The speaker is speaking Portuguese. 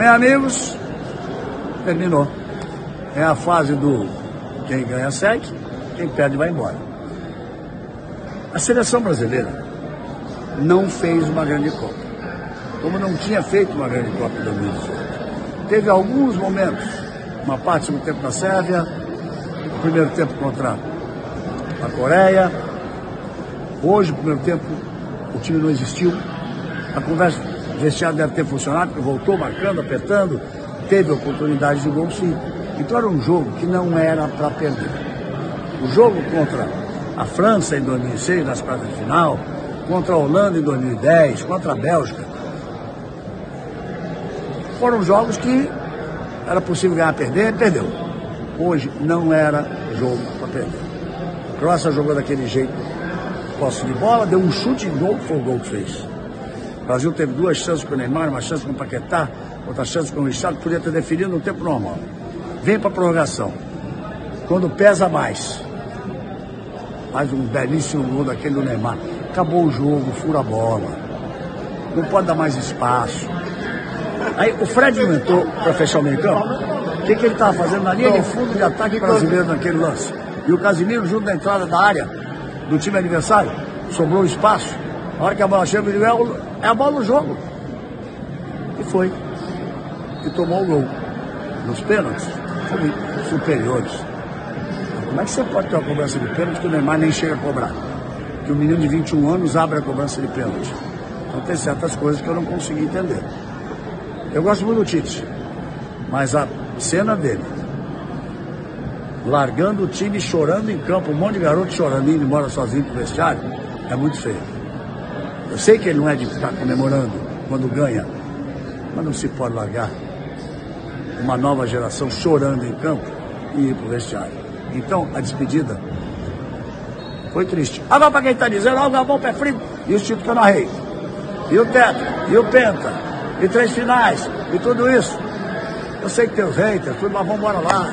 Bem, amigos, terminou. É a fase do quem ganha segue, quem perde vai embora. A seleção brasileira não fez uma grande Copa. Como não tinha feito uma grande Copa em 2018. Teve alguns momentos, uma parte do tempo na Sérvia, o primeiro tempo contra a Coreia. Hoje, no primeiro tempo, o time não existiu. A conversa vestiário deve ter funcionado, porque voltou marcando, apertando, teve oportunidade de gol sim. Então era um jogo que não era para perder. O jogo contra a França em 2006, nas quartas de final, contra a Holanda em 2010, contra a Bélgica, foram jogos que era possível ganhar, perder, perdeu. Hoje não era jogo para perder. Croácia jogou daquele jeito, posse de bola, deu um chute de gol, foi o gol que fez. O Brasil teve duas chances com o Neymar, uma chance com o Paquetá, outra chance com o Richard, podia ter definido no tempo normal. Vem para a prorrogação. Quando pesa mais. Mais um belíssimo gol daquele do Neymar. Acabou o jogo, fura a bola. Não pode dar mais espaço. Aí o Fred não entrou para fechar o meio campo. O que, que ele estava fazendo na linha de fundo de ataque brasileiro naquele lance? E o Casimiro junto da entrada da área do time adversário. Sobrou espaço. A hora que a bola chega, ele é, o, é a bola no jogo. E foi. E tomou o gol. Nos pênaltis, foram superiores. Como é que você pode ter uma cobrança de pênalti que o Neymar nem chega a cobrar? Que o menino de 21 anos abre a cobrança de pênalti. Então tem certas coisas que eu não consegui entender. Eu gosto muito do Tite, mas a cena dele, largando o time chorando em campo, um monte de garoto chorando, indo embora sozinho pro vestiário, é muito feio. Eu sei que ele não é de ficar comemorando quando ganha, mas não se pode largar uma nova geração chorando em campo e ir pro vestiário. Então, a despedida foi triste. Agora, para quem está dizendo, ó, o Gabão pé frio, e os títulos que eu narrei, e o teto, e o penta, e três finais, e tudo isso. Eu sei que tem os haters, tudo, mas vamos embora lá.